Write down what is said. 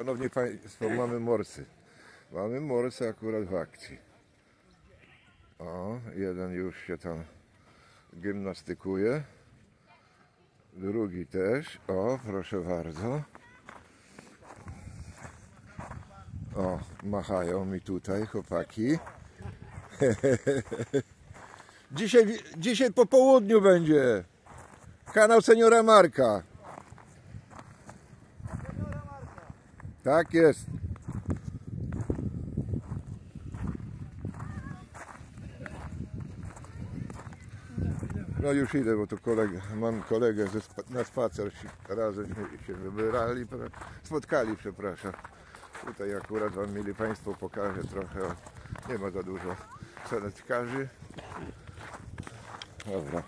Szanowni Państwo, mamy morsy. Mamy morsy akurat w akcji. O, jeden już się tam gimnastykuje. Drugi też. O, proszę bardzo. O, machają mi tutaj chłopaki. Dzisiaj, dzisiaj po południu będzie kanał seniora Marka. Tak jest. No już idę, bo to kolega, mam kolegę ze spa, na spacer razem się- pra- spotkali, przepraszam. Tutaj akurat Wam mieli Państwo pokażę trochę, nie ma za dużo sanetkarzy. Dobra.